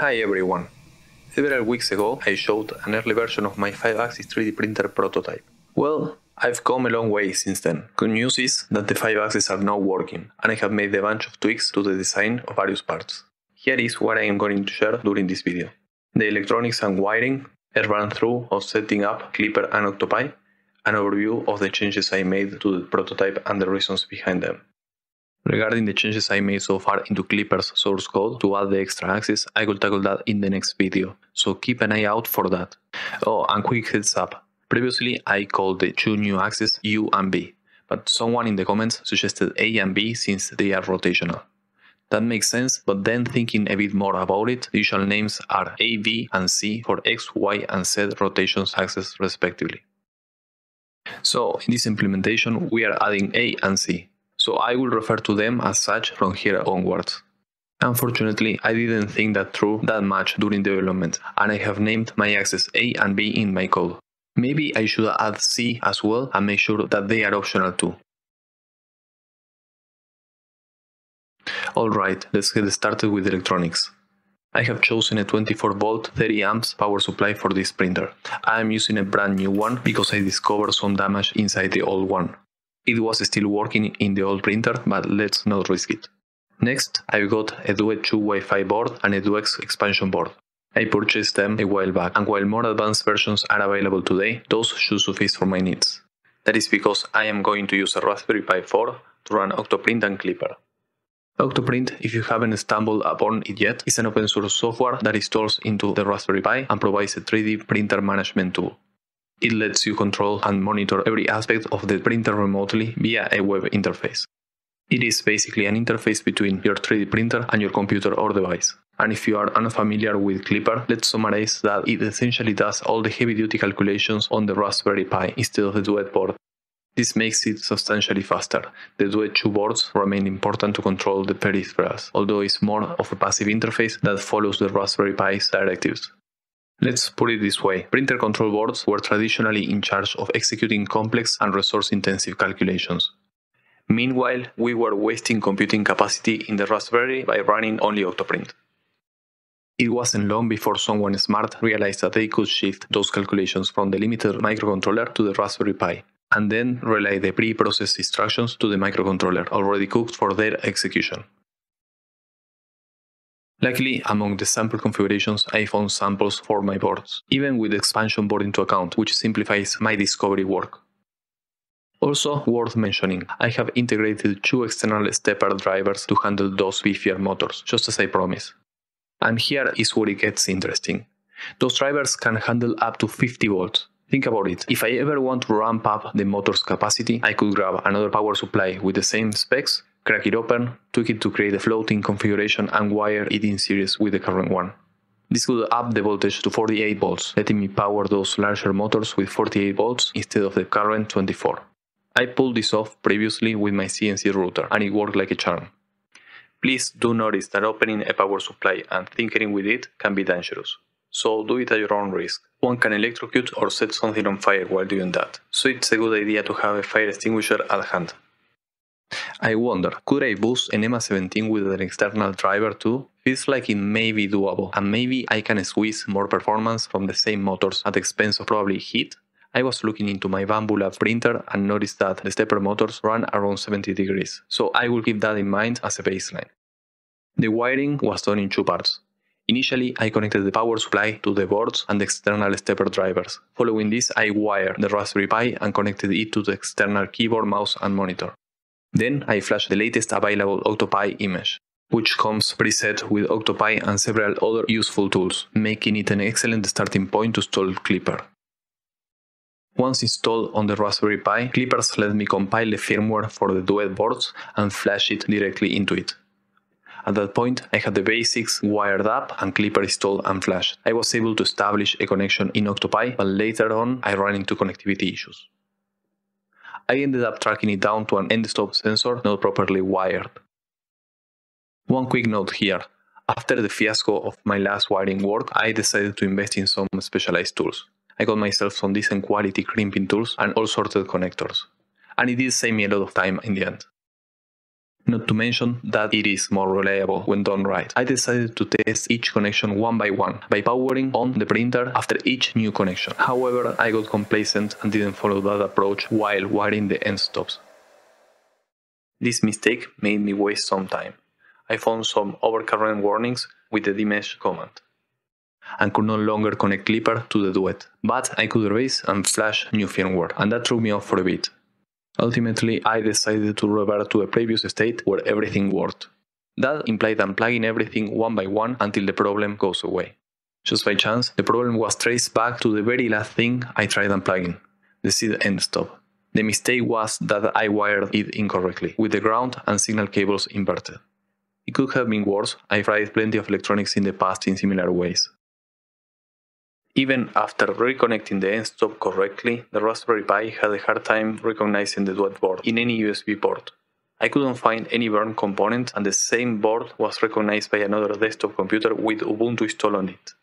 Hi everyone. Several weeks ago, I showed an early version of my 5-axis 3D printer prototype. Well, I've come a long way since then. Good news is that the 5 axes are now working, and I have made a bunch of tweaks to the design of various parts. Here is what I am going to share during this video. The electronics and wiring, a run through of setting up Klipper and Octopi, an overview of the changes I made to the prototype and the reasons behind them. Regarding the changes I made so far into Klipper's source code to add the extra axis, I will tackle that in the next video, so keep an eye out for that. Oh, and quick heads up, Previously, I called the two new axes U and B, but someone in the comments suggested A and B since they are rotational. That makes sense, but then thinking a bit more about it, the usual names are A, B, and C for X, Y, and Z rotations axes respectively. So, in this implementation, we are adding A and C, so I will refer to them as such from here onwards. Unfortunately, I didn't think that through that much during development, and I have named my axes A and B in my code. Maybe I should add C as well and make sure that they are optional too. Alright, let's get started with electronics. I have chosen a 24 volt 30 amps power supply for this printer. I am using a brand new one because I discovered some damage inside the old one. It was still working in the old printer, but let's not risk it. Next, I've got a Duet 2 Wi-Fi board and a Duex expansion board. I purchased them a while back, and while more advanced versions are available today, those should suffice for my needs. That is because I am going to use a Raspberry Pi 4 to run Octoprint and Klipper. Octoprint, if you haven't stumbled upon it yet, is an open source software that installs into the Raspberry Pi and provides a 3D printer management tool. It lets you control and monitor every aspect of the printer remotely via a web interface. It is basically an interface between your 3D printer and your computer or device. And if you are unfamiliar with Klipper, let's summarize that it essentially does all the heavy duty calculations on the Raspberry Pi instead of the Duet board. This makes it substantially faster. The Duet 2 boards remain important to control the peripherals, although it's more of a passive interface that follows the Raspberry Pi's directives. Let's put it this way printer control boards were traditionally in charge of executing complex and resource intensive calculations. Meanwhile, we were wasting computing capacity in the Raspberry by running only Octoprint. It wasn't long before someone smart realized that they could shift those calculations from the limited microcontroller to the Raspberry Pi, and then relay the pre-processed instructions to the microcontroller already cooked for their execution. Luckily, among the sample configurations, I found samples for my boards, even with the expansion board into account, which simplifies my discovery work. Also worth mentioning, I have integrated two external stepper drivers to handle those beefier motors, just as I promised. And here is where it gets interesting. Those drivers can handle up to 50 volts. Think about it. If I ever want to ramp up the motor's capacity, I could grab another power supply with the same specs, crack it open, tweak it to create a floating configuration and wire it in series with the current one. This would up the voltage to 48 volts, letting me power those larger motors with 48 volts instead of the current 24. I pulled this off previously with my CNC router and it worked like a charm. Please do notice that opening a power supply and tinkering with it can be dangerous, so do it at your own risk. One can electrocute or set something on fire while doing that, so it's a good idea to have a fire extinguisher at hand. I wonder, could I boost an NEMA 17 with an external driver too? Feels like it may be doable, and maybe I can squeeze more performance from the same motors at the expense of probably heat? I was looking into my Bambu Lab printer and noticed that the stepper motors run around 70 degrees, so I will keep that in mind as a baseline. The wiring was done in two parts. Initially, I connected the power supply to the boards and the external stepper drivers. Following this, I wired the Raspberry Pi and connected it to the external keyboard, mouse, and monitor. Then I flashed the latest available Octopi image, which comes preset with Octopi and several other useful tools, making it an excellent starting point to install Klipper. Once installed on the Raspberry Pi, Klippers let me compile the firmware for the Duet boards and flash it directly into it. At that point, I had the basics wired up and Klipper installed and flashed. I was able to establish a connection in Octopi, but later on I ran into connectivity issues. I ended up tracking it down to an end-stop sensor not properly wired. One quick note here. After the fiasco of my last wiring work, I decided to invest in some specialized tools. I got myself some decent quality crimping tools and all sorted connectors. And it did save me a lot of time in the end. Not to mention that it is more reliable when done right. I decided to test each connection one by one by powering on the printer after each new connection. However, I got complacent and didn't follow that approach while wiring the end stops. This mistake made me waste some time. I found some overcurrent warnings with the dmesg command and could no longer connect Klipper to the Duet, but I could erase and flash new firmware, and that threw me off for a bit. Ultimately, I decided to revert to a previous state where everything worked. That implied unplugging everything one by one until the problem goes away. Just by chance, the problem was traced back to the very last thing I tried unplugging, the SID end stop. The mistake was that I wired it incorrectly, with the ground and signal cables inverted. It could have been worse, I've tried plenty of electronics in the past in similar ways. Even after reconnecting the end stop correctly, the Raspberry Pi had a hard time recognizing the duet board in any USB port. I couldn't find any burn component and the same board was recognized by another desktop computer with Ubuntu installed on it.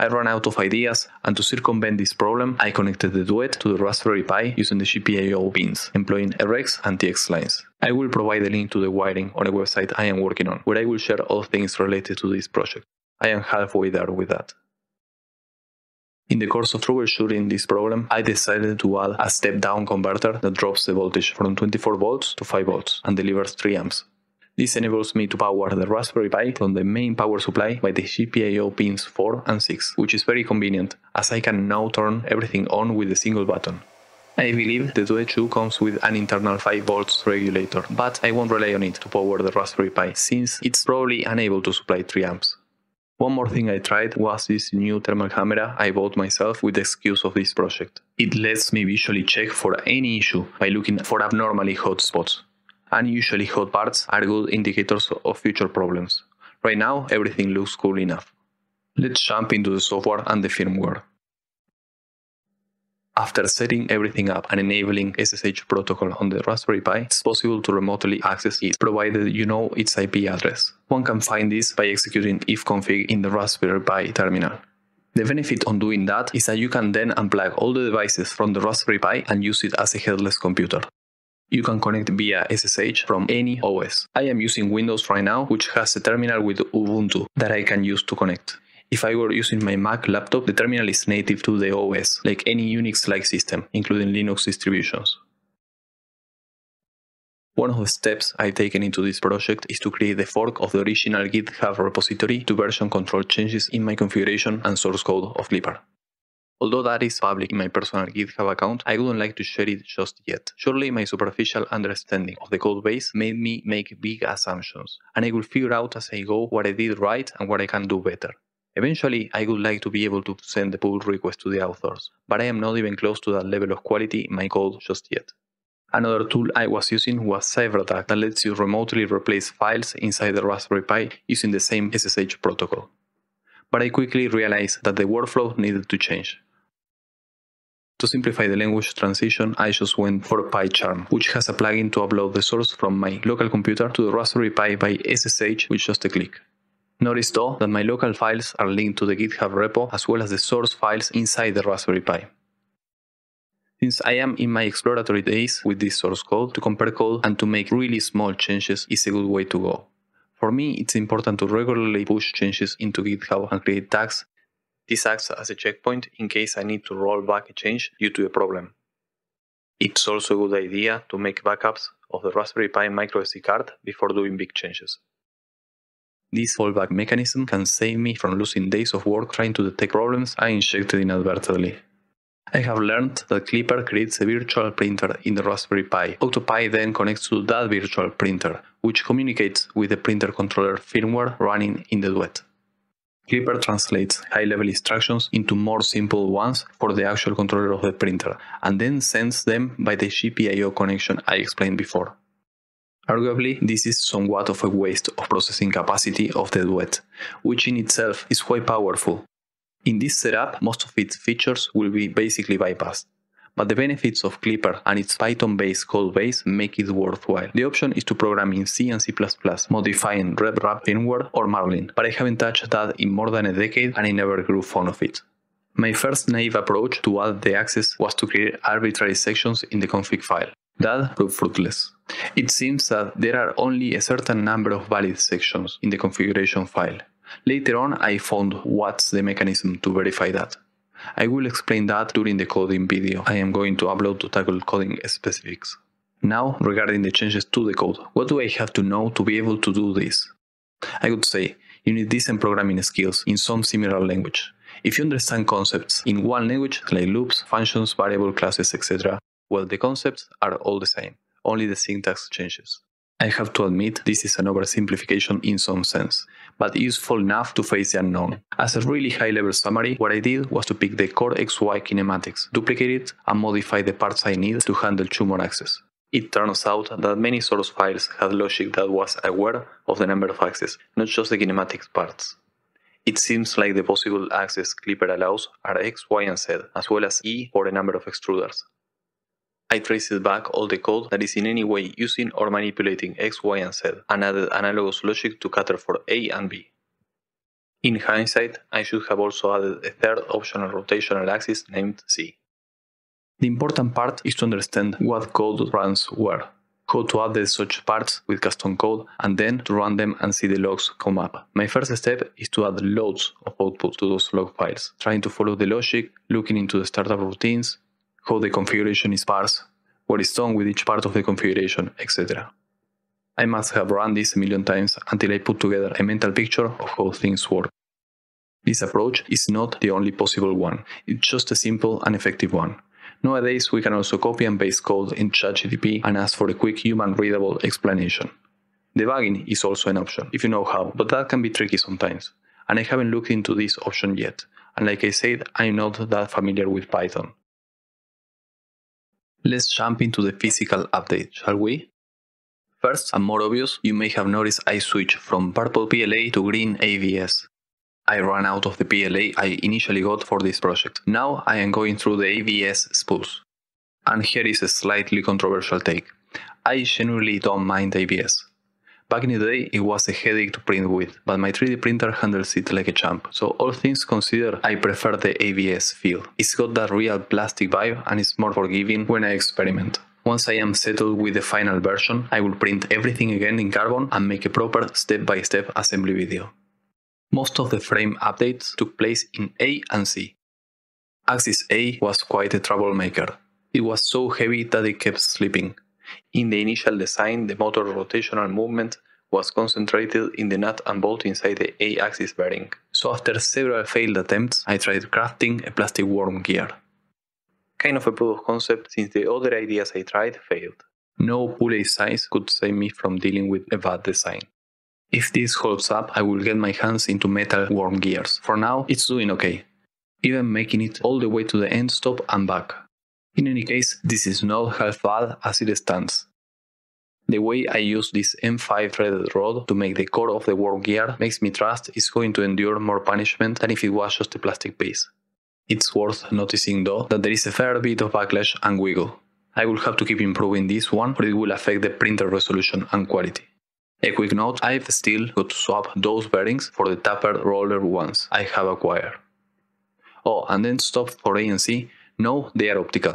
I ran out of ideas, and to circumvent this problem, I connected the Duet to the Raspberry Pi using the GPIO pins, employing RX and TX lines. I will provide a link to the wiring on a website I am working on, where I will share all things related to this project. I am halfway there with that. In the course of troubleshooting this problem, I decided to add a step-down converter that drops the voltage from 24 volts to 5 volts and delivers 3 amps. This enables me to power the Raspberry Pi from the main power supply by the GPIO pins 4 and 6, which is very convenient as I can now turn everything on with a single button. I believe the Duet 2 comes with an internal 5 volts regulator, but I won't rely on it to power the Raspberry Pi since it's probably unable to supply 3 amps. One more thing I tried was this new thermal camera I bought myself with the excuse of this project. It lets me visually check for any issue by looking for abnormally hot spots. Unusually hot parts are good indicators of future problems. Right now, everything looks cool enough. Let's jump into the software and the firmware. After setting everything up and enabling SSH protocol on the Raspberry Pi, it's possible to remotely access it, provided you know its IP address. One can find this by executing ifconfig in the Raspberry Pi terminal. The benefit on doing that is that you can then unplug all the devices from the Raspberry Pi and use it as a headless computer. You can connect via SSH from any OS. I am using Windows right now, which has a terminal with Ubuntu that I can use to connect. If I were using my Mac laptop, the terminal is native to the OS, like any Unix-like system, including Linux distributions. One of the steps I've taken into this project is to create the fork of the original GitHub repository to version control changes in my configuration and source code of Klipper. Although that is public in my personal GitHub account, I wouldn't like to share it just yet. Surely my superficial understanding of the code base made me make big assumptions, and I will figure out as I go what I did right and what I can do better. Eventually, I would like to be able to send the pull request to the authors, but I am not even close to that level of quality in my code just yet. Another tool I was using was Cyberduck that lets you remotely replace files inside the Raspberry Pi using the same SSH protocol. But I quickly realized that the workflow needed to change. To simplify the language transition, I just went for PyCharm, which has a plugin to upload the source from my local computer to the Raspberry Pi by SSH with just a click. Notice though that my local files are linked to the GitHub repo as well as the source files inside the Raspberry Pi. Since I am in my exploratory days with this source code, to compare code and to make really small changes is a good way to go. For me, it's important to regularly push changes into GitHub and create tags. This acts as a checkpoint in case I need to roll back a change due to a problem. It's also a good idea to make backups of the Raspberry Pi microSD card before doing big changes. This fallback mechanism can save me from losing days of work trying to detect problems I injected inadvertently. I have learned that Klipper creates a virtual printer in the Raspberry Pi. Octopi then connects to that virtual printer, which communicates with the printer controller firmware running in the Duet. Klipper translates high-level instructions into more simple ones for the actual controller of the printer, and then sends them by the GPIO connection I explained before. Arguably, this is somewhat of a waste of processing capacity of the Duet, which in itself is quite powerful. In this setup, most of its features will be basically bypassed. But the benefits of Klipper and its Python-based code base make it worthwhile. The option is to program in C and C++, modifying RepRap firmware or Marlin, but I haven't touched that in more than a decade and I never grew fond of it. My first naive approach to add the access was to create arbitrary sections in the config file. That proved fruitless. It seems that there are only a certain number of valid sections in the configuration file. Later on, I found what's the mechanism to verify that. I will explain that during the coding video I am going to upload to tackle coding specifics. Now, regarding the changes to the code, what do I have to know to be able to do this? I would say you need decent programming skills in some similar language. If you understand concepts in one language, like loops, functions, variable classes, etc., well, the concepts are all the same, only the syntax changes. I have to admit this is an oversimplification in some sense, but useful enough to face the unknown. As a really high level summary, what I did was to pick the core XY kinematics, duplicate it, and modify the parts I need to handle two more axes. It turns out that many source files had logic that was aware of the number of axes, not just the kinematics parts. It seems like the possible axes Klipper allows are X, Y, and Z, as well as E for a number of extruders. I traced back all the code that is in any way using or manipulating X, Y, and Z, and added analogous logic to cater for A and B. In hindsight, I should have also added a third optional rotational axis named C. The important part is to understand what code runs where, how to add such parts with custom code, and then to run them and see the logs come up. My first step is to add loads of output to those log files, trying to follow the logic, looking into the startup routines, how the configuration is parsed, what is done with each part of the configuration, etc. I must have run this a million times until I put together a mental picture of how things work. This approach is not the only possible one, it's just a simple and effective one. Nowadays, we can also copy and paste code in ChatGPT and ask for a quick human readable explanation. Debugging is also an option, if you know how, but that can be tricky sometimes, and I haven't looked into this option yet, and like I said, I'm not that familiar with Python. Let's jump into the physical update, shall we? First, and more obvious, you may have noticed I switched from purple PLA to green ABS. I ran out of the PLA I initially got for this project. Now I am going through the ABS spools. And here is a slightly controversial take. I genuinely don't mind ABS. Back in the day, it was a headache to print with, but my 3D printer handles it like a champ. So all things considered, I prefer the ABS feel. It's got that real plastic vibe and it's more forgiving when I experiment. Once I am settled with the final version, I will print everything again in carbon and make a proper step-by-step -step assembly video. Most of the frame updates took place in A and C. Axis A was quite a troublemaker. It was so heavy that it kept slipping, in the initial design, the motor rotational movement was concentrated in the nut and bolt inside the A-axis bearing. So after several failed attempts, I tried crafting a plastic worm gear. Kind of a proof of concept since the other ideas I tried failed. No pulley size could save me from dealing with a bad design. If this holds up, I will get my hands into metal worm gears. For now, it's doing okay. Even making it all the way to the end stop and back. In any case, this is not half bad as it stands. The way I use this M5 threaded rod to make the core of the worm gear makes me trust it's going to endure more punishment than if it was just a plastic piece. It's worth noticing though that there is a fair bit of backlash and wiggle. I will have to keep improving this one or it will affect the printer resolution and quality. A quick note, I've still got to swap those bearings for the tapered roller ones I have acquired. Oh, and then stop for ANC, no, they are optical.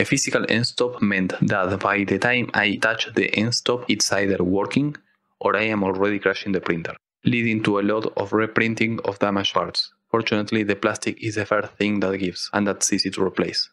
A physical end stop meant that by the time I touch the end stop it's either working or I am already crashing the printer, leading to a lot of reprinting of damaged parts. Fortunately, the plastic is the first thing that gives, and that's easy to replace.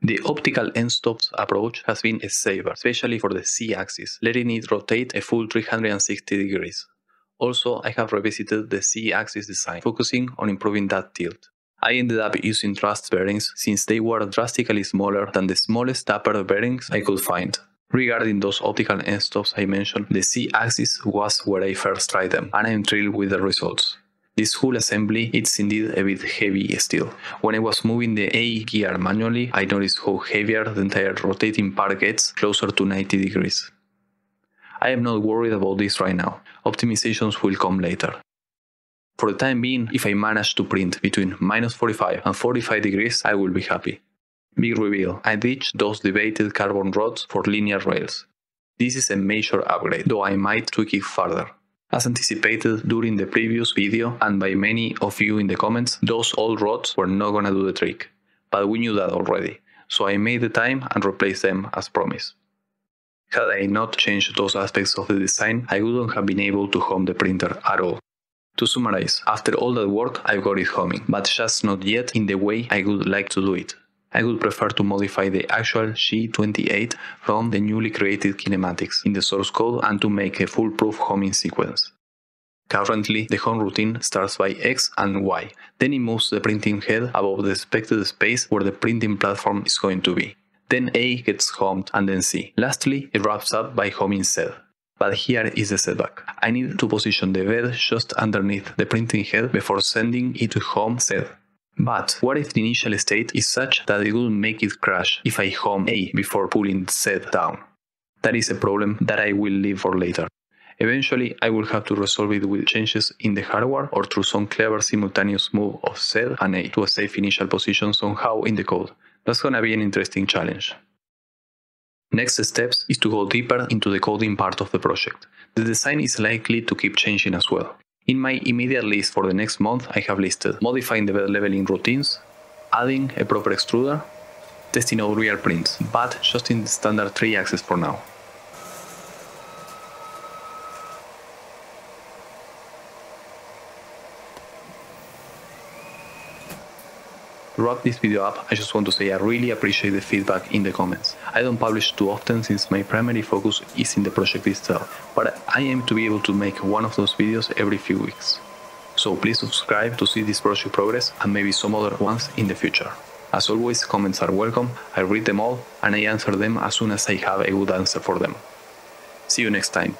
The optical end stops approach has been a saver, especially for the Z-axis, letting it rotate a full 360 degrees. Also, I have revisited the Z-axis design, focusing on improving that tilt. I ended up using thrust bearings since they were drastically smaller than the smallest tapered bearings I could find. Regarding those optical end stops I mentioned, the Z-axis was where I first tried them, and I am thrilled with the results. This whole assembly is indeed a bit heavy still. When I was moving the A gear manually, I noticed how heavier the entire rotating part gets closer to 90 degrees. I am not worried about this right now. Optimizations will come later. For the time being, if I manage to print between minus 45 and 45 degrees, I will be happy. Big reveal, I ditched those debated carbon rods for linear rails. This is a major upgrade, though I might tweak it further. As anticipated during the previous video and by many of you in the comments, those old rods were not gonna do the trick. But we knew that already, so I made the time and replaced them as promised. Had I not changed those aspects of the design, I wouldn't have been able to home the printer at all. To summarize, after all that work, I've got it homing, but just not yet in the way I would like to do it. I would prefer to modify the actual G28 from the newly created kinematics in the source code and to make a foolproof homing sequence. Currently, the home routine starts by X and Y, then it moves the printing head above the expected space where the printing platform is going to be. Then A gets homed and then C. Lastly, it wraps up by homing Z. But here is the setback. I need to position the bed just underneath the printing head before sending it to home Z. But what if the initial state is such that it will make it crash if I home A before pulling Z down? That is a problem that I will leave for later. Eventually, I will have to resolve it with changes in the hardware or through some clever simultaneous move of Z and A to a safe initial position somehow in the code. That's gonna be an interesting challenge. Next steps is to go deeper into the coding part of the project. The design is likely to keep changing as well. In my immediate list for the next month, I have listed modifying the bed leveling routines, adding a proper extruder, testing out real prints, but just in the standard 3 axis for now. Wrap this video up, I just want to say I really appreciate the feedback in the comments. I don't publish too often since my primary focus is in the project itself, but I aim to be able to make one of those videos every few weeks. So please subscribe to see this project progress and maybe some other ones in the future. As always, comments are welcome, I read them all and I answer them as soon as I have a good answer for them. See you next time.